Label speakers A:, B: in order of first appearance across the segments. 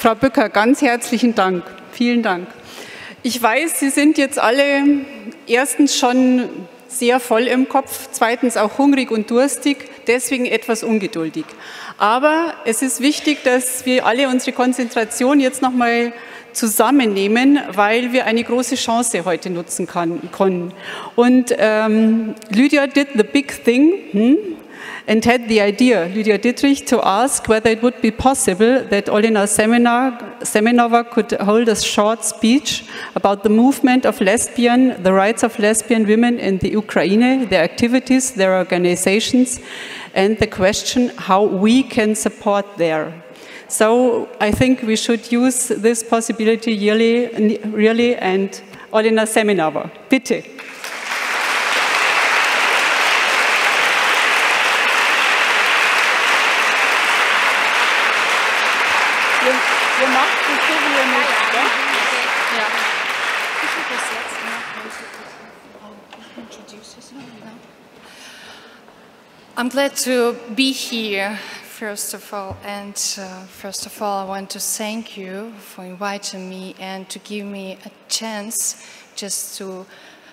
A: Frau Bücker, ganz herzlichen Dank. Vielen Dank. Ich weiß, Sie sind jetzt alle erstens schon sehr voll im Kopf, zweitens auch hungrig und durstig, deswegen etwas ungeduldig. Aber es ist wichtig, dass wir alle unsere Konzentration jetzt nochmal zusammennehmen, weil wir eine große Chance heute nutzen kann, können. Und ähm, Lydia did the big thing. Hm? And had the idea, Lydia Dietrich, to ask whether it would be possible that Olena Semenova could hold a short speech about the movement of lesbian, the rights of lesbian women in the Ukraine, their activities, their organizations, and the question how we can support there. So I think we should use this possibility yearly, really, and Olena Semenova, bitte.
B: I'm glad to be here, first of all, and uh, first of all, I want to thank you for inviting me and to give me a chance just to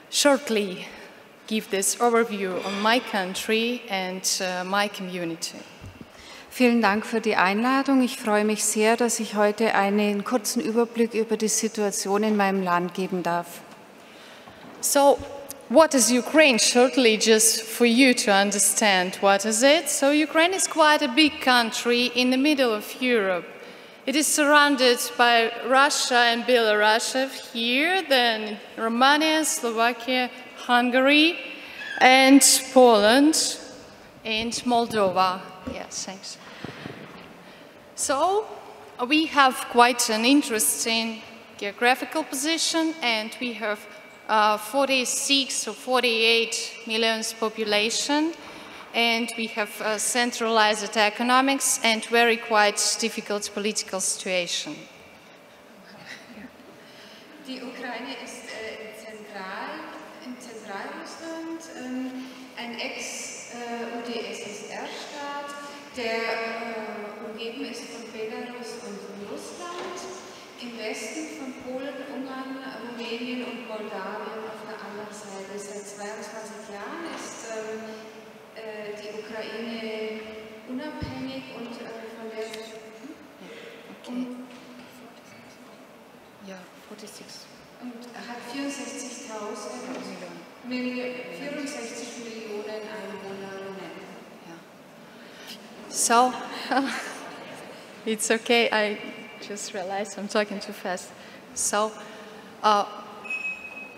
B: shortly give this overview on my country and uh, my community.
C: Vielen Dank für die Einladung. Ich freue mich sehr, dass ich heute einen kurzen Überblick über die Situation in meinem Land geben darf.
B: So, what is Ukraine? Shortly, just for you to understand what is it. So Ukraine is quite a big country in the middle of Europe. It is surrounded by Russia and Belarus here, then Romania, Slovakia, Hungary, and Poland, and Moldova. Yes, thanks. So we have quite an interesting geographical position, and we have uh, 46 or 48 millions population, and we have uh, centralized economics and very quite difficult political situation.
C: Die Ukraine ist äh, zentral, in Zentralrussland ähm, ein Ex-UdSSR-Staat, äh, der äh, umgeben ist Rumänien und Moldawien auf der anderen Seite. Seit 22 Jahren ist ähm, äh, die Ukraine unabhängig und äh, von der.
B: Okay. Um, ja, 46.
C: Und hat 64.000 Millionen. 64 Millionen Einwohnerinnen.
B: Ja. So, it's okay. I just realized I'm talking too fast. So,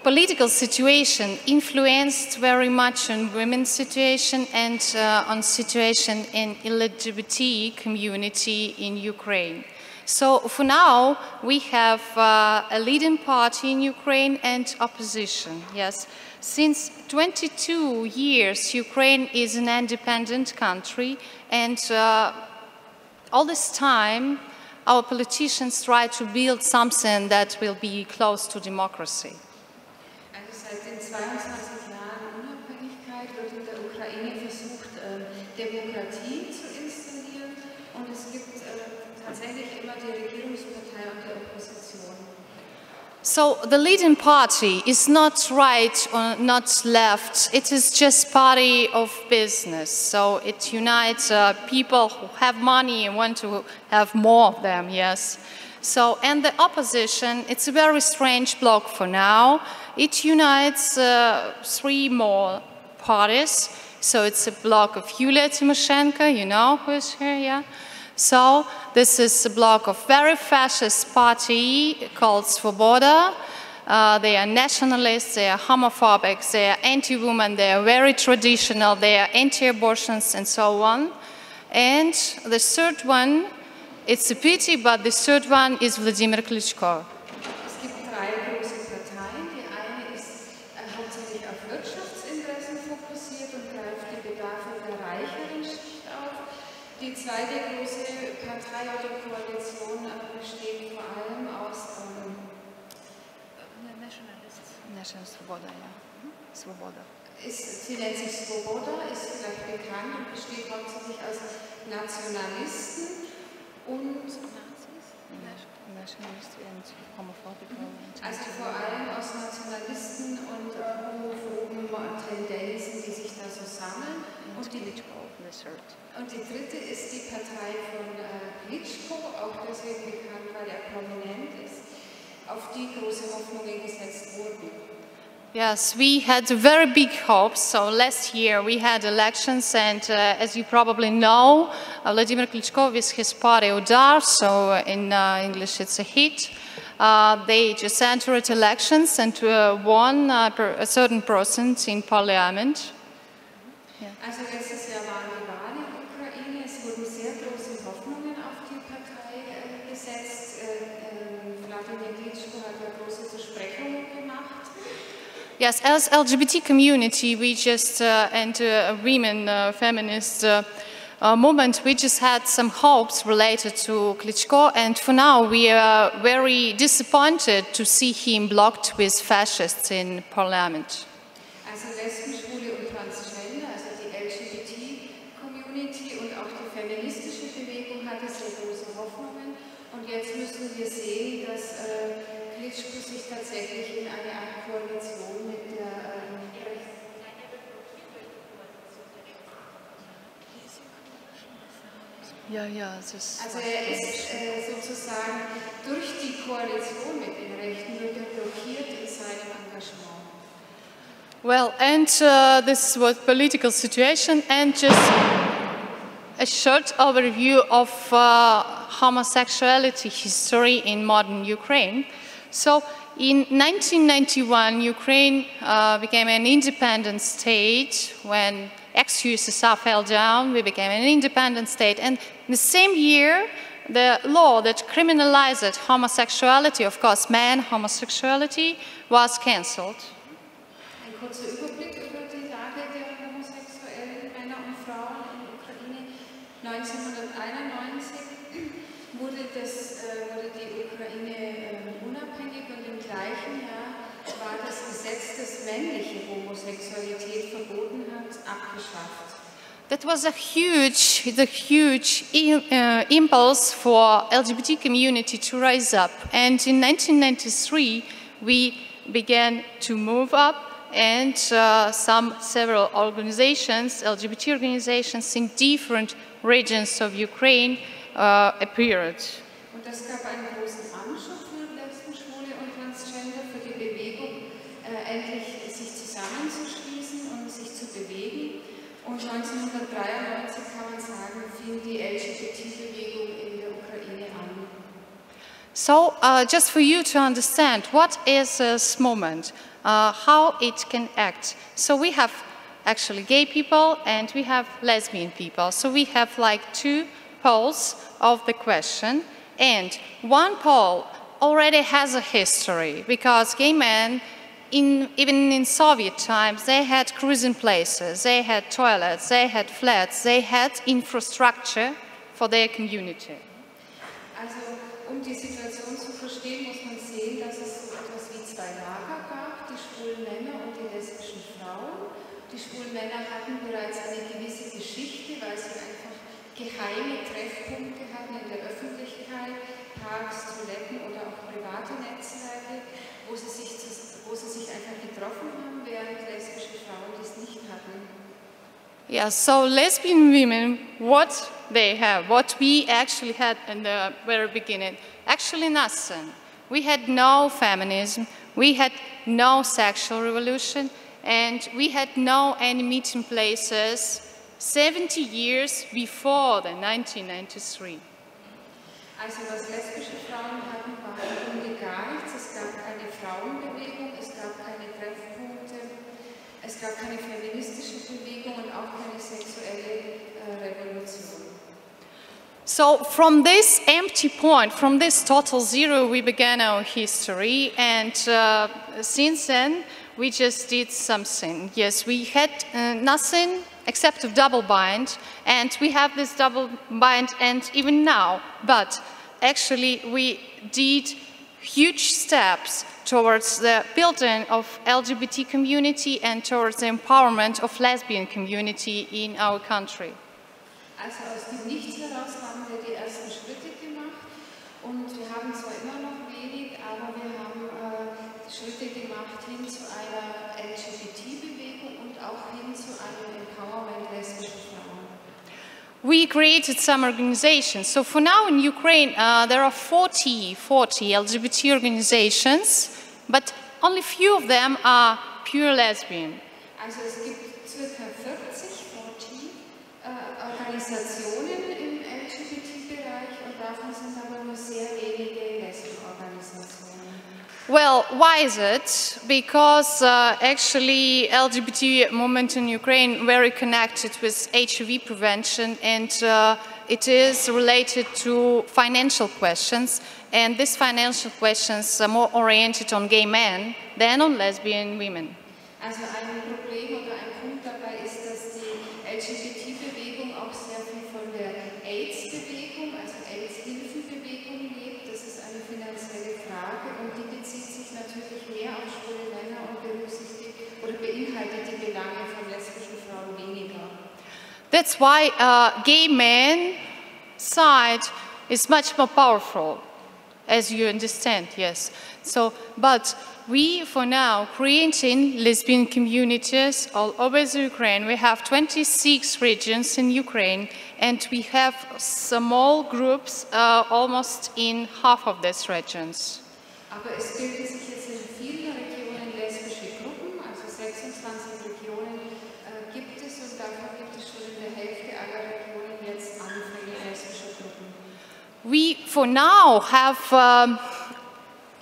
B: political situation influenced very much on women's situation and uh, on situation in LGBT community in Ukraine. So for now, we have uh, a leading party in Ukraine and opposition, yes. Since 22 years, Ukraine is an independent country and uh, all this time, our politicians try to build something that will be close to democracy.
C: Also seit den 22 Jahren Unabhängigkeit wird in der Ukraine versucht, ähm, Demokratie zu installieren und es gibt äh, tatsächlich immer die Regierungspartei und die Opposition.
B: So the leading party is not right or not left. It is just party of business. So it unites uh, people who have money and want to have more of them, yes. So, and the opposition, it's a very strange bloc for now. It unites uh, three more parties. So it's a bloc of Yulia Tymoshenko, you know who's here, yeah? So this is a bloc of very fascist party called Svoboda. Uh, they are nationalists, they are homophobic, they are anti-women, they are very traditional, they are anti-abortions and so on. And the third one, it's a pity, but the third one is Vladimir Klitschko. Svoboda, ja. Svoboda.
C: Ist, sie nennt sich Svoboda, ist vielleicht bekannt und besteht hauptsächlich aus Nationalisten und
B: Nazis?
C: Also vor allem aus Nationalisten und homophoben Tendenzen, die sich da so sammeln. Und die, und die dritte ist die Partei von äh, Klitschko, auch deswegen bekannt, weil er prominent ist, auf die große Hoffnungen gesetzt wurden.
B: Yes, we had very big hopes. So last year we had elections, and uh, as you probably know, uh, Vladimir Klitschko with his party Udar, so in uh, English it's a hit, uh, they just entered elections and uh, won per a certain percent in parliament.
C: Also letztes Jahr waren die Wahlen in der Ukraine. Es wurden sehr große Hoffnungen auf die Partei äh, gesetzt. Äh, äh, Wladimir Klitschko hat ja große Versprechungen gemacht.
B: Yes, as LGBT community, we just, uh, and uh, women, uh, feminist uh, uh, movement, we just had some hopes related to Klitschko, and for now we are very disappointed to see him blocked with fascists in parliament.
C: Also Lesben, Schwule und Transgender, also die LGBT-Community und auch die feministische Bewegung hatte sehr große Hoffnungen. Und jetzt müssen wir sehen, dass äh, Klitschko sich tatsächlich in eine Art Koalition mit der ähm,
B: Ja, ja, es ist.
C: Also er ist äh, sozusagen durch die Koalition mit den Rechten wird er blockiert in seinem Engagement.
B: Well, and uh, this was political situation, and just a short overview of uh, homosexuality history in modern Ukraine. So, in 1991, Ukraine uh, became an independent state. When ex-USSR fell down, we became an independent state. And in the same year, the law that criminalized homosexuality, of course, man homosexuality, was cancelled.
C: Ein kurzer Überblick über die Lage der homosexuellen Männer und in der Ukraine. 1991 wurde, das, äh, wurde die Ukraine äh, unabhängig und im gleichen Jahr war das Gesetz, Homosexualität verboten hat, abgeschafft.
B: That was a huge, the huge uh, impulse for LGBT community to rise up. And in 1993, we began to move up, and uh, some several organizations, LGBT organizations in different regions of Ukraine, uh, appeared.
C: 1993 kann man sagen, fing die LGBT-Bewegung in der Ukraine an.
B: So, uh, just for you to understand what is this moment, uh, how it can act. So, we have actually gay people and we have lesbian people. So, we have like two poles of the question, and one pole already has a history because gay men. In, even in Soviet times, they had cruising places, they had toilets, they had flats, they had infrastructure for their community.
C: Also, um die Situation zu verstehen, muss man sehen, dass es so etwas wie zwei Lager gab, die schwulen Männer und die lesbischen Frauen. Die schwulen Männer hatten bereits eine gewisse Geschichte, weil sie einfach geheime Treffpunkte hatten in der Öffentlichkeit, Parks, Toiletten oder auch private Netzwerke, wo sie sich, zus- wo sie sich einfach getroffen haben, während lesbische Frauen dies nicht hatten.
B: Yeah, so lesbian women, what they have, what we actually had in the very beginning, actually nothing. We had no feminism, we had no sexual revolution, and we had no any meeting places 70 years before the 1993.
C: Also was lesbische Frauen hatten, war keine feministische Bewegung und auch keine sexuelle äh, Revolution.
B: So, from this empty point, from this total zero, we began our history, and uh, since then, we just did something. Yes, we had uh, nothing except a double bind, and we have this double bind, and even now, but actually, we did huge steps towards the building of LGBT community and towards the empowerment of lesbian community in our country.
C: Also aus dem Nichts heraus haben wir die ersten Schritte gemacht und wir haben zwar immer noch wenig, aber wir haben äh, Schritte gemacht hin zu einer LGBT-Bewegung und auch hin zu einem Empowerment lesbischer Frauen.
B: We created some organizations. So for now in Ukraine, uh, there are 40, 40 LGBT organizations but only few of them are pure lesbian.
C: Also es gibt circa 40, 40 äh, Organisationen im LGBT-Bereich und davon sind aber nur sehr wenige Lesbenorganisationen.
B: Well, why is it? Because uh, actually LGBT movement in Ukraine very connected with HIV prevention and uh, it is related to financial questions and these financial questions are more oriented on gay men than on lesbian women.
C: Also ein Problem oder ein Punkt dabei ist, dass die LGBT-Bewegung auch sehr viel von der AIDS-Bewegung, also AIDS-Hilfenbewegung lebt. Das ist eine finanzielle Frage und die bezieht sich natürlich mehr auf schwule Männer und berücksichtigt oder beinhaltet die Belange von lesbischen Frauen weniger.
B: That's why uh, gay men side is much more powerful, as you understand, yes. So, but we, for now, creating lesbian communities all over the Ukraine. We have 26 regions in Ukraine, and we have small groups uh, almost in half of these regions.
C: Aber es bilden sich jetzt in vielen Regionen lesbische Gruppen, also 26 Regionen äh, gibt es und davon gibt es schon in der Hälfte aller Regionen jetzt Anfänge lesbischer Gruppen.
B: We, for now, have um,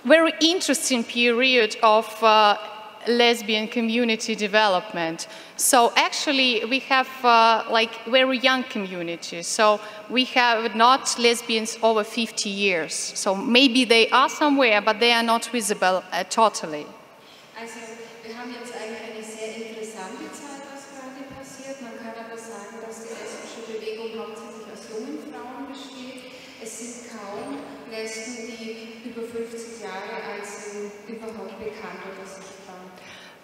B: very interesting period of uh, lesbian community development. So actually, we have uh, like very young communities. So we have not lesbians over 50 years. So maybe they are somewhere, but they are not visible uh, totally.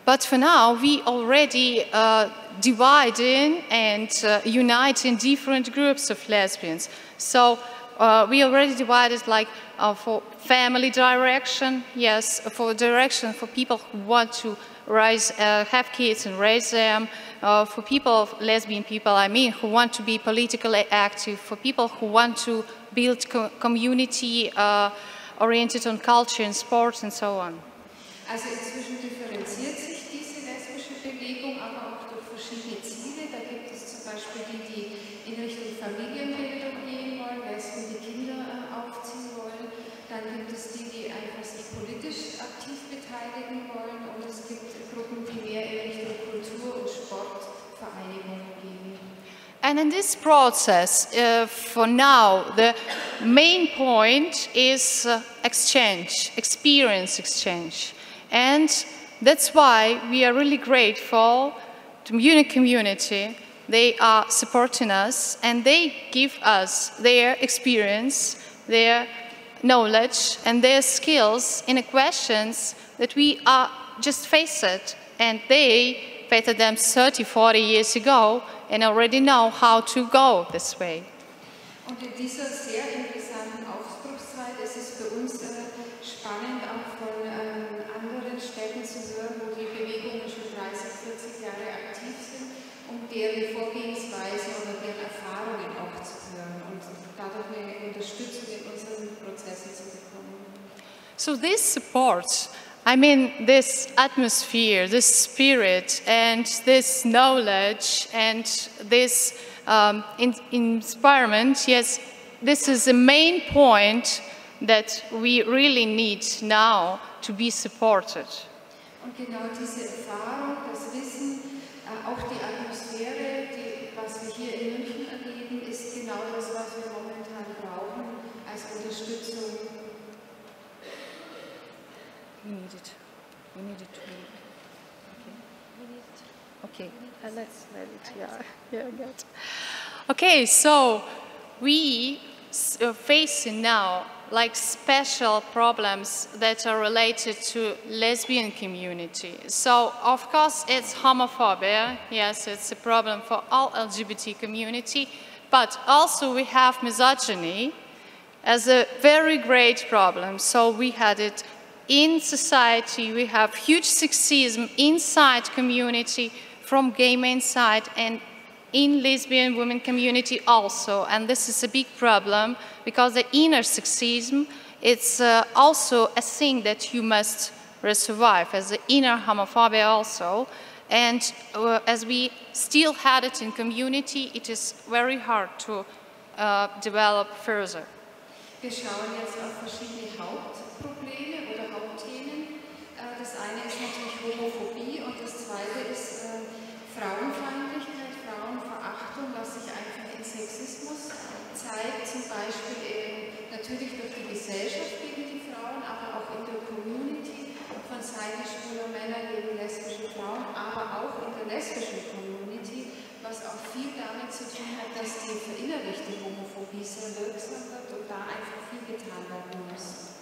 B: But for now, we already uh, divide in and uh, unite in different groups of lesbians. So uh, we already divided like uh, for family direction, yes, for direction for people who want to raise, uh, have kids and raise them, uh, for people, lesbian people, I mean, who want to be politically active, for people who want to build co- community uh, oriented on culture and sports and so on.
C: Also inzwischen differenziert sich diese lesbische Bewegung aber auch durch verschiedene Ziele. Da gibt es zum Beispiel die, die in Richtung Familienbildung gehen wollen, Lesben, die Kinder äh, aufziehen wollen. Dann gibt es die, die einfach sich politisch aktiv beteiligen wollen. Und es gibt Gruppen, die mehr in Richtung Kultur- und Sportvereinigungen gehen.
B: And in this process, uh, for now, the main point is uh, exchange, experience exchange. And that's why we are really grateful to Munich community. They are supporting us and they give us their experience, their knowledge, and their skills in the questions that we are just faced. And they faced them 30, 40 years ago and already know how to go this way.
C: Und in dieser sehr interessanten Aufbruchszeit ist es für uns äh, spannend, auch von ähm, anderen Städten zu hören, wo die Bewegungen schon 30, 40 Jahre aktiv sind, um deren Vorgehensweise oder deren Erfahrungen auch zu hören und dadurch eine Unterstützung in unseren Prozessen zu bekommen.
B: So this support, I mean, this atmosphere, this spirit, and this knowledge, and this um, in- inspirement, yes, this is the main point that we really need now to be supported.
C: Und genau diese Erfahrung, das äh, auch die Atmosphäre, die, was wir hier in München erleben, ist genau das, was wir momentan brauchen als Unterstützung
B: We need it. We need it to be. Okay. Okay. Uh, let's let it. Yeah. Yeah. Good. Okay. So we are facing now like special problems that are related to lesbian community. So of course it's homophobia. Yes, it's a problem for all LGBT community, but also we have misogyny as a very great problem. So we had it in society, we have huge sexism inside community from gay men side and in lesbian women community also, and this is a big problem because the inner sexism it's uh, also a thing that you must survive as the inner homophobia also. And uh, as we still had it in community, it is very hard to uh, develop further.
C: Wir schauen jetzt auf verschiedene Hauptprobleme oder Hauptthemen. Äh, das eine ist natürlich Homophobie und das zweite ist äh, Frauenfeindlichkeit, Frauenverachtung, was sich einfach in Sexismus zeigt, zum Beispiel eben natürlich durch die Gesellschaft gegen die Frauen, aber auch in der Community schwuler Männer gegen lesbische Frauen, aber auch in der lesbischen Community, was auch viel damit zu tun hat, dass die verinnerlichte Homophobie sehr wirksam wird und da einfach viel getan werden muss.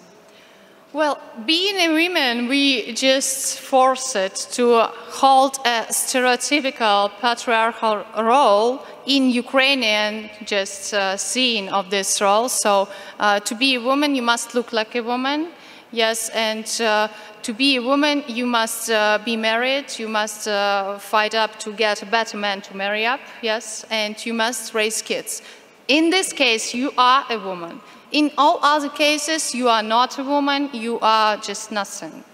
B: Well, being a woman, we just forced to hold a stereotypical patriarchal role in Ukrainian just uh, scene of this role. So uh, to be a woman, you must look like a woman. Yes, and uh, to be a woman, you must uh, be married, you must uh, fight up to get a better man to marry up, yes, and you must raise kids. In this case, you are a woman. In all other cases, you are not a woman, you are just nothing.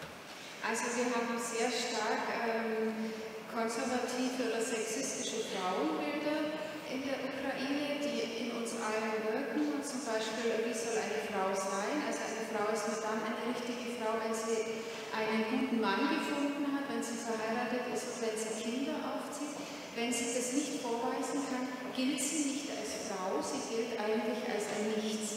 C: Also haben sehr stark ähm, oder sexistische Frauenbilder in der Ukraine, die in uns allen wirken. Und zum Beispiel, wie soll eine Frau sein? Also eine Frau ist nur dann eine richtige Frau, wenn sie einen guten Mann gefunden hat, wenn sie verheiratet ist, wenn sie Kinder aufzieht. Wenn sie das nicht vorweisen kann, gilt sie nicht als Frau, sie gilt eigentlich als ein Nichts.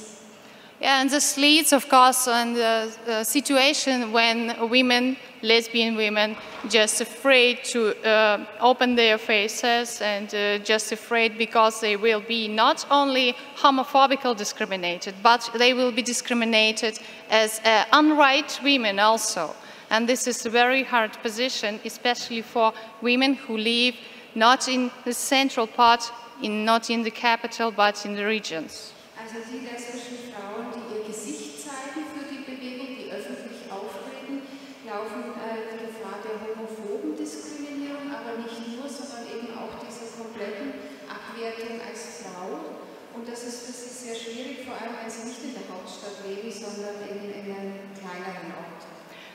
B: Yeah, and this leads, of course, on the, the situation when women, lesbian women, just afraid to uh, open their faces and uh, just afraid because they will be not only homophobically discriminated, but they will be discriminated as uh, unright women also. And this is a very hard position, especially for women who live not in the central part, in, not in the capital, but in the regions.
C: Also die lesbischen Frauen, die ihr Gesicht zeigen für die Bewegung, die öffentlich auftreten, laufen äh, Gefahr der homophoben Diskriminierung, aber nicht nur, sondern eben auch dieser kompletten Abwertung als Frau. Und das ist für sie sehr schwierig, vor allem wenn sie nicht in der Hauptstadt leben, sondern in, in einem kleineren Ort.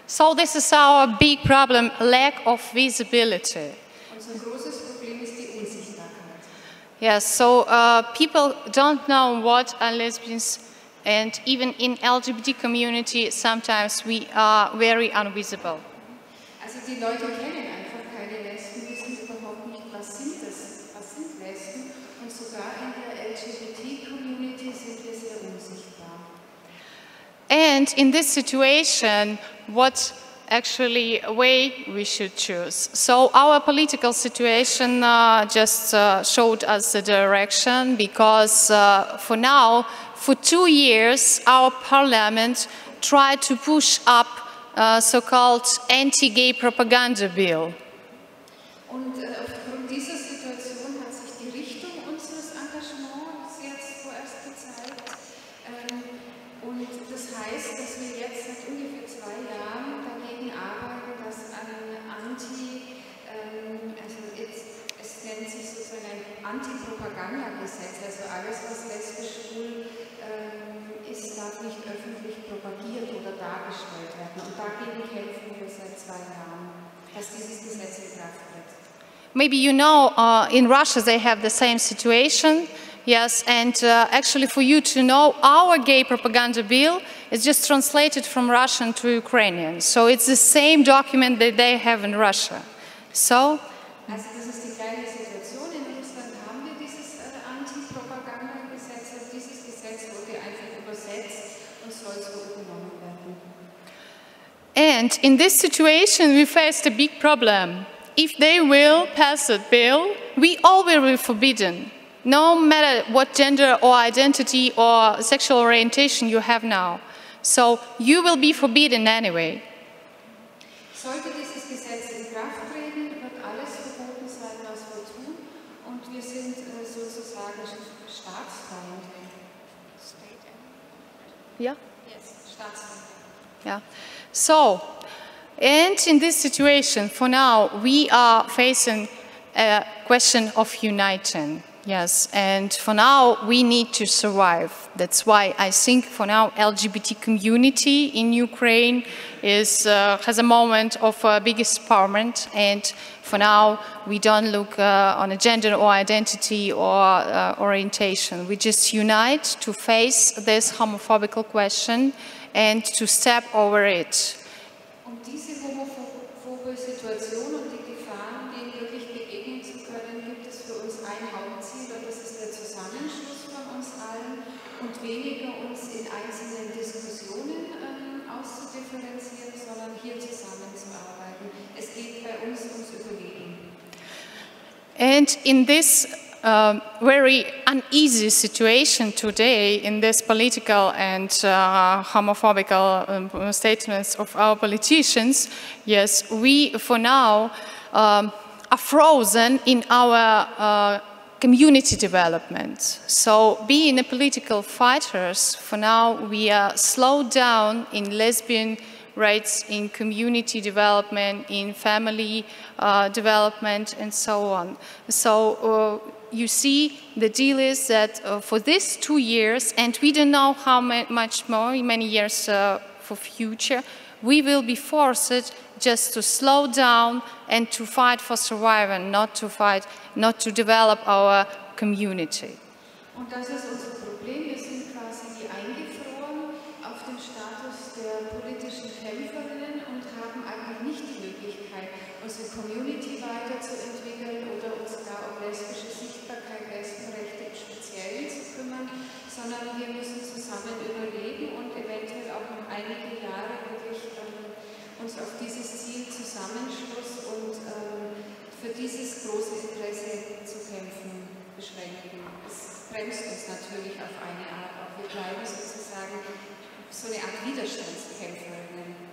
B: So this is our big problem, lack of visibility.
C: Unser großes Problem ist die Unsichtbarkeit.
B: Yes, so uh, people don't know what are lesbians, and even in LGBT community, sometimes we are very invisible.
C: Also die Leute kennen einfach keine Lesben, wissen überhaupt nicht, was sind das, was sind Lesben. Und sogar in der LGBT-Community sind wir sehr unsichtbar.
B: And in this situation, what actually a way we should choose. So our political situation uh, just uh, showed us the direction because uh, for now, for two years, our parliament tried to push up uh, so-called anti-gay propaganda bill.
C: Und äh, aufgrund dieser Situation hat sich die Richtung unseres Engagements jetzt vorerst gezeigt. Ähm, und das heißt, dass wir jetzt seit ungefähr zwei Jahren dagegen arbeiten, dass ein Anti, ähm, also jetzt, es nennt sich sozusagen ein Anti-Propaganda-Gesetz, also alles, was lesbisch schwul ähm, ist, darf nicht öffentlich propagiert oder dargestellt werden. Und dagegen kämpfen wir seit zwei Jahren, dass dieses Gesetz in Kraft tritt.
B: Maybe you know, uh, in Russia they have the same situation. Yes, and uh, actually, for you to know, our gay propaganda bill is just translated from Russian to Ukrainian. So it's the same document that they have in Russia. So,
C: Also das ist die gleiche Situation. In Russland haben wir dieses äh, Anti-Propaganda-Gesetz. Also dieses Gesetz wurde einfach übersetzt und soll so übernommen werden.
B: and in this situation, we faced a big problem. If they will pass a bill, we all will be forbidden, no matter what gender or identity or sexual orientation you have now. So you will be forbidden anyway.
C: Sollte dieses Gesetz in Kraft treten, wird alles verboten sein, was wir tun. Und wir sind äh, sozusagen Staatsfeind.
B: Yeah.
C: Yes, Staatsfeind.
B: Yeah. So, and in this situation, for now, we are facing a question of uniting. Yes, and for now we need to survive. That's why I think for now LGBT community in Ukraine is uh, has a moment of uh, biggest empowerment, and for now we don't look uh, on a gender or identity or uh, orientation. We just unite to face this homophobic question and to step over it.
C: Diese homophobe Situation und die Gefahren, denen wirklich begegnen zu können, gibt es für uns ein Hauptziel und das ist der Zusammenschluss von uns allen und weniger uns in einzelnen Diskussionen ähm, auszudifferenzieren, sondern hier zusammenzuarbeiten. Es geht bei uns ums Überleben.
B: And in this uh, very uneasy situation today, in this political and uh, homophobic um, statements of our politicians, yes, we for now um, are frozen in our uh, community development. So being a political fighters, for now we are slowed down in lesbian rights in community development, in family uh, development, and so on. So uh, you see, the deal is that uh, for these two years, and we don't know how much more, many years uh, for future, we will be forced just to slow down and to fight for survival, not to fight, not to develop our community.
C: Und das ist unser Problem. Wir sind quasi wie eingefroren auf dem Status der politischen Kämpferinnen und haben eigentlich nicht die Möglichkeit, unsere Community weiterzuentwickeln oder uns gar um lesbische Sichtbarkeit, Lesbenrechte speziell zu kümmern, sondern wir müssen zusammen überlegen und eventuell auch noch einige Jahre wirklich ähm, uns auf dieses Ziel Zusammenschluss und ähm, für große Interesse zu kämpfen beschränken. Es bremst uns natürlich auf eine Art auch. Wir bleiben sozusagen so eine Art Widerstandskämpferinnen.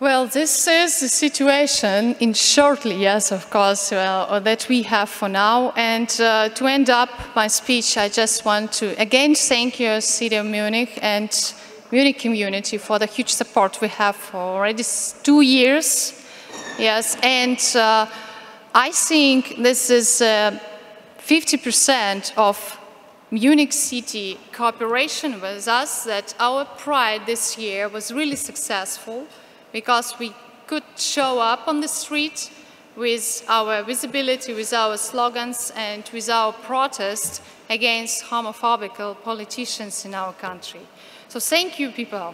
B: Well, this is the situation in shortly, yes, of course, well, that we have for now. And uh, to end up my speech, I just want to again thank you, City of Munich and Munich community for the huge support we have for already two years. Yes, and uh, I think this is 50% uh, of Munich City cooperation with us that our pride this year was really successful because we could show up on the street with our visibility, with our slogans, and with our protest against homophobic politicians in our country. So thank you, people.